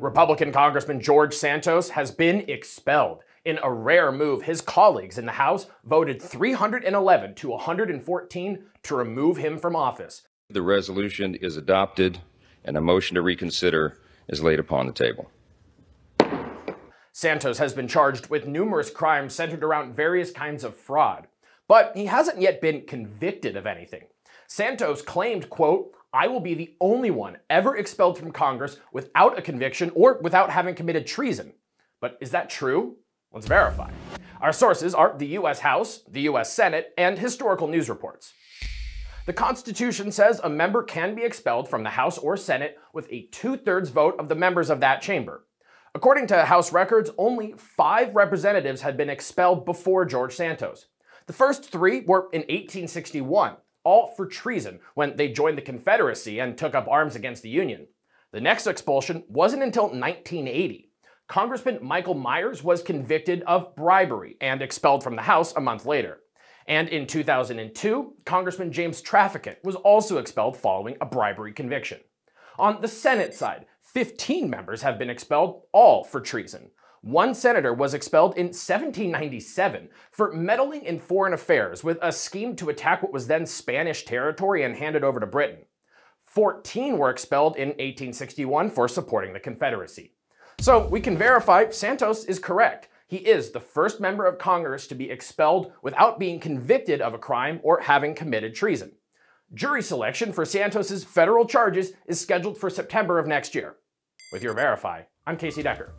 Republican Congressman George Santos has been expelled. In a rare move, his colleagues in the House voted 311 to 114 to remove him from office. The resolution is adopted and a motion to reconsider is laid upon the table. Santos has been charged with numerous crimes centered around various kinds of fraud, but he hasn't yet been convicted of anything. Santos claimed, quote, I will be the only one ever expelled from Congress without a conviction or without having committed treason. But is that true? Let's verify. Our sources are the US House, the US Senate, and historical news reports. The Constitution says a member can be expelled from the House or Senate with a two thirds vote of the members of that chamber. According to House records, only five representatives had been expelled before George Santos. The first three were in 1861, all for treason when they joined the Confederacy and took up arms against the Union. The next expulsion wasn't until 1980. Congressman Michael Myers was convicted of bribery and expelled from the House a month later. And in 2002, Congressman James Traficant was also expelled following a bribery conviction. On the Senate side, 15 members have been expelled, all for treason. One senator was expelled in 1797 for meddling in foreign affairs with a scheme to attack what was then Spanish territory and hand it over to Britain. 14 were expelled in 1861 for supporting the Confederacy. So we can verify Santos is correct. He is the first member of Congress to be expelled without being convicted of a crime or having committed treason. Jury selection for Santos's federal charges is scheduled for September of next year. With your Verify, I'm Casey Decker.